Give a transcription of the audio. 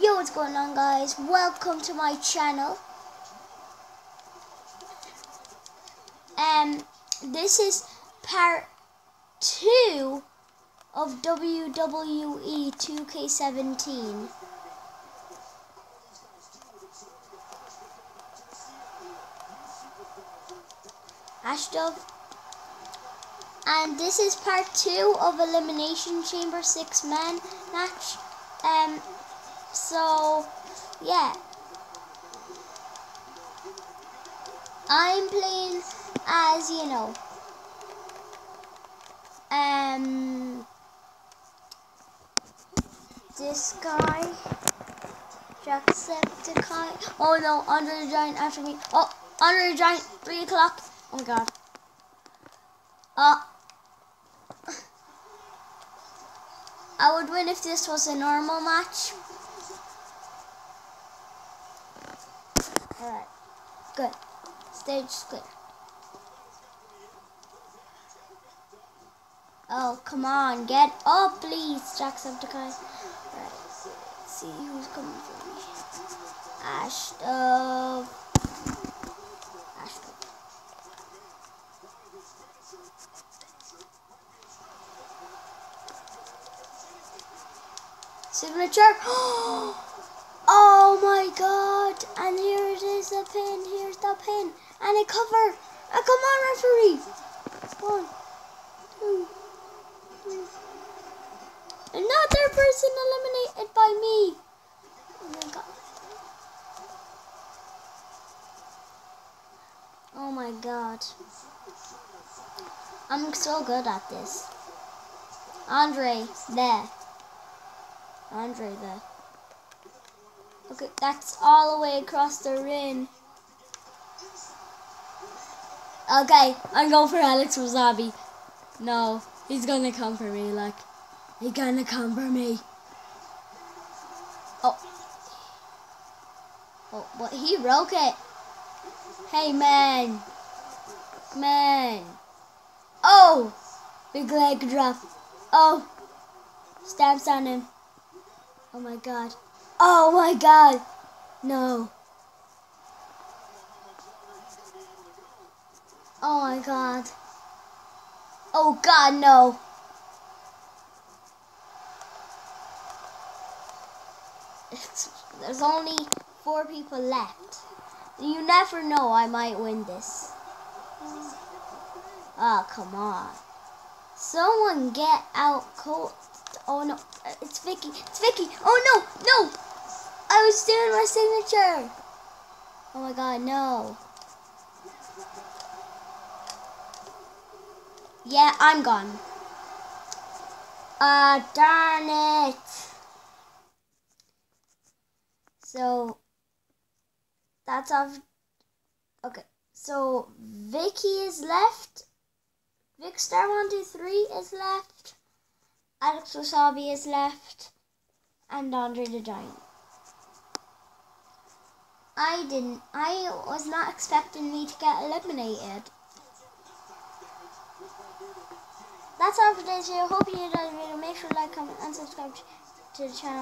Yo, what's going on guys? Welcome to my channel. Um, this is part 2 of WWE 2K17. Hashtag. And this is part 2 of Elimination Chamber 6 man match. Um, so, yeah. I'm playing as, you know, um, this guy, Jacksepticeye. Oh no, Andre the Giant after me. Oh, Andre the Giant, 3 o'clock. Oh my god. Uh, I would win if this was a normal match. Alright, good. Stage clear. Oh, come on, get up, please, Jacksepticeye. Alright, see who's coming for me. Ashton. Ashton. Signature. Oh! And here it is, the pin. Here's the pin. And a cover. Oh, come on, referee. One, two, three. Another person eliminated by me. Oh my god. Oh my god. I'm so good at this. Andre, there. Andre there. Okay, that's all the way across the ring. Okay, I'm going for Alex Wassabi. No, he's gonna come for me, like, he's gonna come for me. Oh. Oh, but he broke it. Hey, man. Man. Oh! Big leg drop. Oh! Stamps on him. Oh my god. Oh my god. No. Oh my god. Oh god, no. It's, there's only four people left. You never know, I might win this. Oh, come on. Someone get out cold. Oh no, it's Vicky. It's Vicky. Oh no, no. I was doing my signature. Oh my god, no. Yeah, I'm gone. Ah, uh, darn it. So, that's off. Okay, so Vicky is left. Vicstar123 is left. Alex Wassabi is left. And Andre the Giant. I didn't, I was not expecting me to get eliminated. That's all for today's video. Hope you enjoyed the video. Make sure to like, comment, and subscribe to the channel.